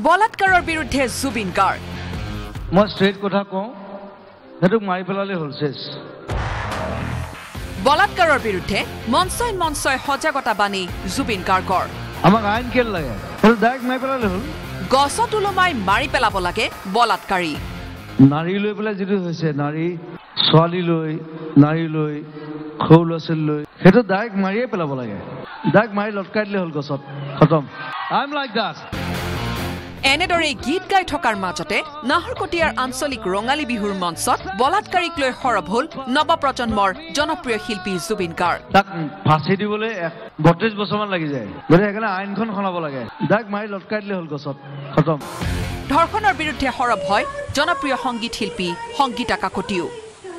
বলাৎকাৰৰ বিৰুদ্ধে জুবিন গাৰ্গ। মই ষ্ট্ৰেইট কথা কওঁ সেইটোক মাৰি পেলালে হ'ল চেছ বলাৎকাৰৰ বিৰুদ্ধে মঞ্চই মঞ্চই সজাগতা বাণী জুবিন গাৰ্গৰ। আমাক আইন কেলে লাগে সেইটো ডাইৰেক্ট মাৰি পেলালে হ'ল। গছত ওলোমাই মাৰি পেলাব লাগে বলাৎকাৰী। নাৰী লৈ পেলাই যিটো হৈছে নাৰী ছোৱালী লৈ নাৰী লৈ সৰু ল'ৰা ছোৱালী লৈ সেইটো ডাইৰেক্ট মাৰিয়ে পেলাব লাগে। ডাইৰেক্ট মাৰি লটকাই দিলে হ'ল গছত খতম। আই এম লাইক দাস এনেদৰেই গীত গাই থকাৰ মাজতে নাহৰকটীয়াৰ আঞ্চলিক ৰঙালী বিহুৰ মঞ্চত বলাৎকাৰীক লৈ সৰব হ'ল নৱপ্ৰজন্মৰ জনপ্ৰিয় শিল্পী জুবিন গাৰ্গ। তাক ফাঁচি দিবলৈ বত্ৰিশ বছৰমান লাগি যায়। গতিকে সেইকাৰণে আইনখন সলাব লাগে। ডাইৰেক্ট মাৰি লটকাই দিলে হ'ল গছত। খতম। ধৰ্ষণৰ বিৰুদ্ধে সৰব হয় জনপ্ৰিয় সংগীত শিল্পী সংগীতা কাকতিও।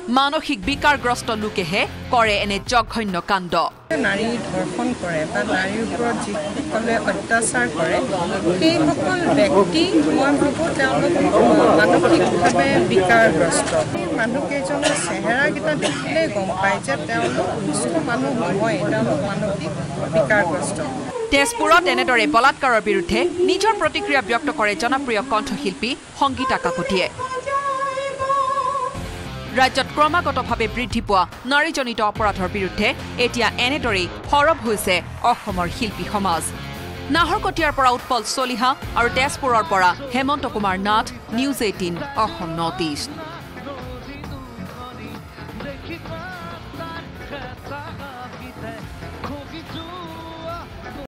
মানসিক বিকাৰগ্ৰস্ত লোকেহে কৰে এনে জঘন্য কাণ্ড। নাৰী ধৰ্ষণ কৰে বা নাৰীৰ ওপৰত যিসকলে অত্যাচাৰ কৰে সেইসকল ব্যক্তি মই ভাবোঁ তেওঁলোক মানসিকভাৱে বিকাৰগ্ৰস্ত। মানুহকেইজনৰ চেহেৰাকেইটা দেখিলেই গম পায় যে তেওঁলোক সুস্থ মানুহ নহয় তেওঁলোক মানসিক বিকাৰগ্ৰস্ত। তেজপুৰত এনেদৰে বলাৎকাৰৰ বিৰুদ্ধে নিজৰ প্ৰতিক্ৰিয়া ব্যক্ত কৰে জনপ্ৰিয় কণ্ঠশিল্পী সংগীতা কাকতিয়ে। ৰাজ্যত ক্ৰমাগতভাৱে বৃদ্ধি পোৱা নাৰীজনিত অপৰাধৰ বিৰুদ্ধে এতিয়া এনেদৰেই সৰব হৈছে অসমৰ শিল্পী সমাজ। নাহৰকটীয়াৰ পৰা উৎপল চলিহা আৰু তেজপুৰৰ পৰা Hemanta Kumar Nath news eighteen Assam north east.